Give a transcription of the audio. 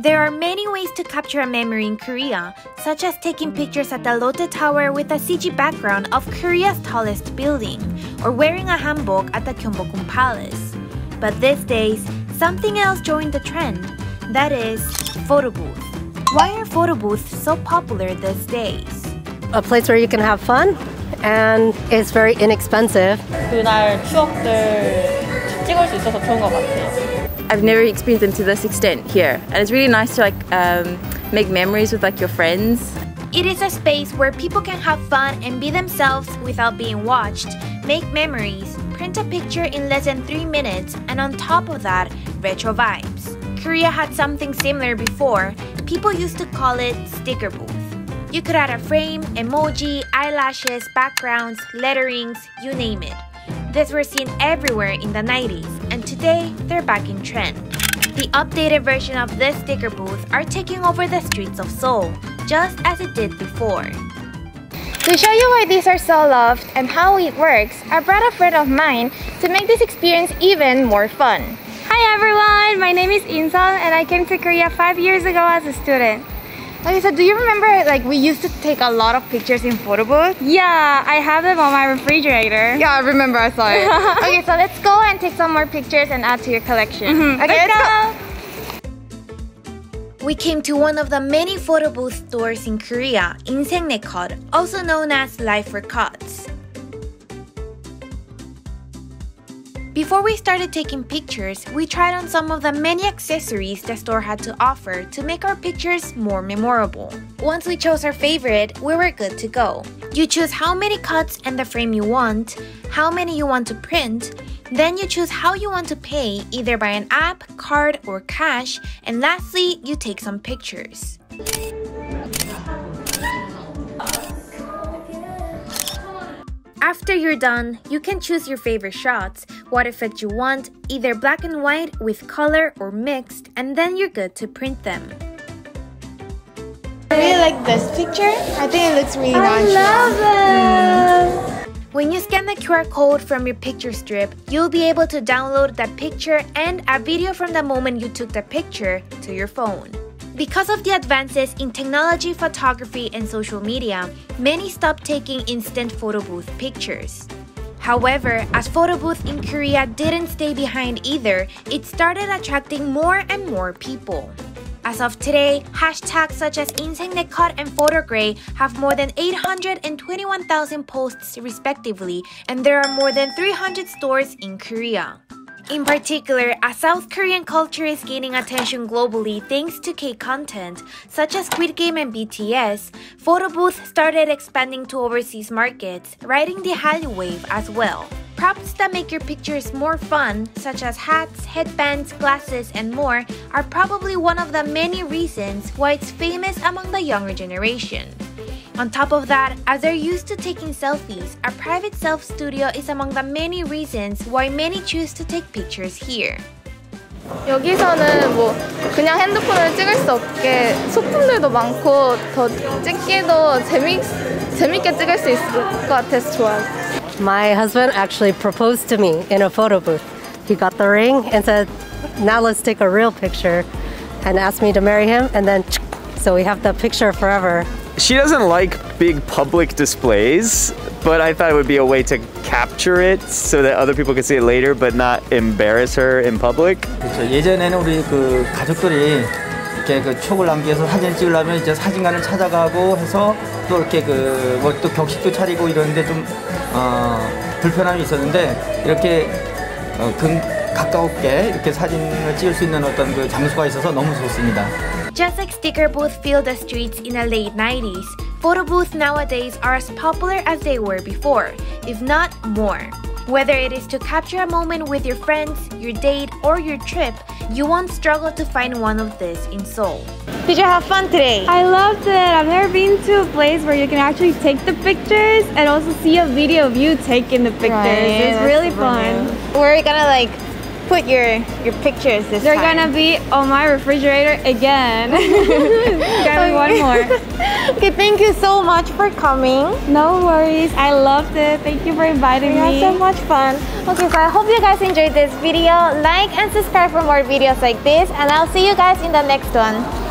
There are many ways to capture a memory in Korea, such as taking pictures at the Lotte Tower with a CG background of Korea's tallest building, or wearing a hanbok at the Gyeongbokgung Palace. But these days, something else joined the trend. That is, photo booth. Why are photo booths so popular these days? A place where you can have fun and it's very inexpensive. 그날 추억들 찍을 수 있어서 좋은 것 같아요. I've never experienced them to this extent here, and it's really nice to like um, make memories with like your friends. It is a space where people can have fun and be themselves without being watched, make memories, print a picture in less than 3 minutes, and on top of that, retro vibes. Korea had something similar before. People used to call it sticker booth. You could add a frame, emoji, eyelashes, backgrounds, letterings, you name it. These were seen everywhere in the 90s, and today they're back in trend. The updated version of this sticker booth are taking over the streets of Seoul, just as it did before. To show you why these are so loved and how it works, I brought a friend of mine to make this experience even more fun. Hi everyone, my name is Insun and I came to Korea five years ago as a student. Okay, so do you remember like we used to take a lot of pictures in photo booth? Yeah, I have them on my refrigerator. Yeah, I remember I saw it. okay, so let's go and take some more pictures and add to your collection. Mm -hmm. Okay, let's, let's go. go. We came to one of the many photo booth stores in Korea, Insegne Cut, also known as Life for Before we started taking pictures, we tried on some of the many accessories the store had to offer to make our pictures more memorable. Once we chose our favorite, we were good to go. You choose how many cuts and the frame you want, how many you want to print, then you choose how you want to pay, either by an app, card, or cash, and lastly, you take some pictures. After you're done, you can choose your favorite shots, what effect you want, either black and white, with color, or mixed, and then you're good to print them. I really like this picture. I think it looks really nice. I natural. love mm. it! When you scan the QR code from your picture strip, you'll be able to download that picture and a video from the moment you took the picture to your phone. Because of the advances in technology, photography, and social media, many stopped taking instant photo booth pictures. However, as photo in Korea didn't stay behind either, it started attracting more and more people. As of today, hashtags such as Insegnetcut and Photogray have more than 821,000 posts respectively, and there are more than 300 stores in Korea. In particular, as South Korean culture is gaining attention globally thanks to K-content, such as Squid Game and BTS, photo booths started expanding to overseas markets, riding the Hallyu wave as well. Props that make your pictures more fun, such as hats, headbands, glasses, and more, are probably one of the many reasons why it's famous among the younger generation. On top of that, as they're used to taking selfies, a private self studio is among the many reasons why many choose to take pictures here. 여기서는 뭐 그냥 핸드폰으로 찍을 수 없게 소품들도 많고 더 찍기도 재미, 재밌게 찍을 수 있을 것 같아서 좋아요. My husband actually proposed to me in a photo booth. He got the ring and said, now let's take a real picture and asked me to marry him and then so we have the picture forever. She doesn't like big public displays, but I thought it would be a way to capture it so that other people could see it later but not embarrass her in public. 그렇죠. 예전에는 우리 그 가족들이 이렇게 그 촉을 남겨서 사진 찍으려면 이제 사진관을 찾아가고 해서 또 이렇게 그 뭐 또 격식도 차리고 이러는데 좀 어, 불편함이 있었는데 이렇게 어, 근, 가까웠게 이렇게 사진을 찍을 수 있는 어떤 그 장소가 있어서 너무 좋습니다. Just like sticker booth filled the streets in the late 90s, photo booths nowadays are as popular as they were before, if not more. Whether it is to capture a moment with your friends, your date, or your trip, you won't struggle to find one of these in Seoul. Did you have fun today? I loved it. I've never been to a place where you can actually take the pictures and also see a video of you taking the pictures. Right, it's really fun. new. We're gonna like put your your pictures this They're time? gonna be on my refrigerator again. Got one more. Okay, thank you so much for coming. No worries. I loved it. Thank you for inviting We had me. so much fun. Okay, so I hope you guys enjoyed this video. Like and subscribe for more videos like this, and I'll see you guys in the next one.